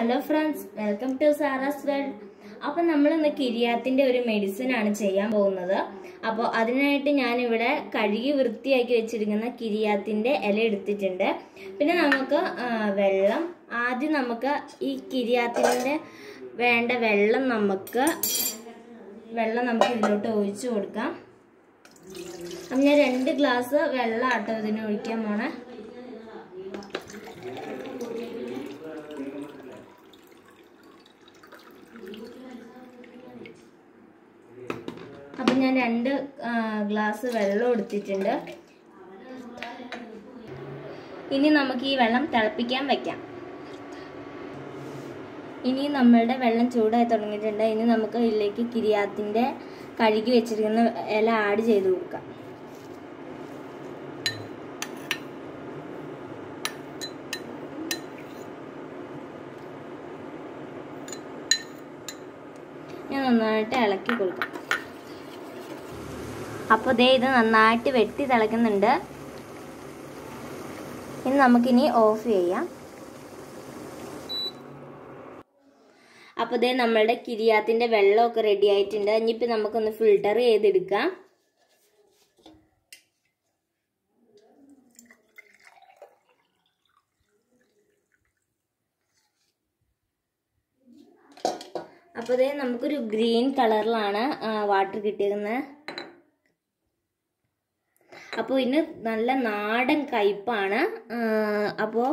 Hello friends welcome to Sara's world അപ്പൊ നമ്മൾ ഇന്ന് കിരിയാത്തിന്റെ ഒരു മെഡിസിൻ ആണ് ചെയ്യാൻ പോകുന്നത്. അപ്പോൾ അതിനായിട്ട് ഞാൻ ഇവിടെ കഴുകി വൃത്തിയാക്കി വെച്ചിരിക്കുന്ന കിരിയാത്തിന്റെ ഇല എടുത്തിട്ടുണ്ട്. പിന്നെ നമുക്ക് വെള്ളം. ആദ്യം നമുക്ക് ഈ കിരിയാത്തിന്റെ വേണ്ട വെള്ളം നമുക്ക് വെള്ളം നമുക്ക് ഇതിലോട്ട് ഒഴിച്ചു കൊടുക്കാം. അപ്പം ഞാൻ രണ്ട് ഗ്ലാസ് വെള്ളം ആട്ടോ ഇതിന് ഒഴിക്കാൻ പോണേ. അപ്പം ഞാൻ രണ്ട് ഗ്ലാസ് വെള്ളം എടുത്തിട്ടുണ്ട്. ഇനി നമുക്ക് ഈ വെള്ളം തിളപ്പിക്കാൻ വെക്കാം. ഇനി നമ്മളുടെ വെള്ളം ചൂടായി തുടങ്ങിയിട്ടുണ്ട്. ഇനി നമുക്ക് ഇതിലേക്ക് കിരിയാത്തിന്റെ കഴുകി വെച്ചിരിക്കുന്ന ഇല ആഡ് ചെയ്ത് കൊടുക്കാം. ഞാൻ നന്നായിട്ട് ഇളക്കി കൊടുക്കാം. അപ്പോൾ ദേ ഇത് നന്നായിട്ട് വെട്ടി തിളയ്ക്കുന്നുണ്ട് ഇനി നമുക്കിനി ഓഫ് ചെയ്യാം. അപ്പോൾ ദേ നമ്മളുടെ കിരിയാത്തിന്റെ വെള്ളമൊക്കെ റെഡി ആയിട്ടുണ്ട്. ഇനിയിപ്പോൾ നമുക്കൊന്ന് ഫിൽട്ടർ ചെയ്തെടുക്കാം. അപ്പോൾ ദേ നമുക്കൊരു ഗ്രീൻ കളറിലാണ് വാട്ടർ കിട്ടിയിരുന്നത് അപ്പോൾ ഇതിന് നല്ല നാടൻ കയ്പ്പാണ് അപ്പോൾ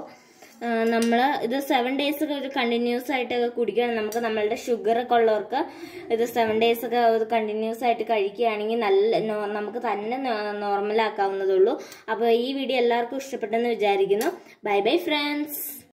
നമ്മൾ ഇത് സെവൻ ഡേയ്സ് ഒക്കെ ഒരു കണ്ടിന്യൂസ് ആയിട്ടൊക്കെ കുടിക്കുകയാണ്. നമുക്ക് നമ്മളുടെ ഷുഗർ ഒക്കെ ഉള്ളവർക്ക് ഇത് സെവൻ ഡേയ്സ് ഒക്കെ ഒരു കണ്ടിന്യൂസ് ആയിട്ട് കഴിക്കുകയാണെങ്കിൽ നല്ല നമുക്ക് തന്നെ ഉള്ളൂ. അപ്പോൾ ഈ വീഡിയോ എല്ലാവർക്കും ഇഷ്ടപ്പെട്ടെന്ന് വിചാരിക്കുന്നു. Bye bye friends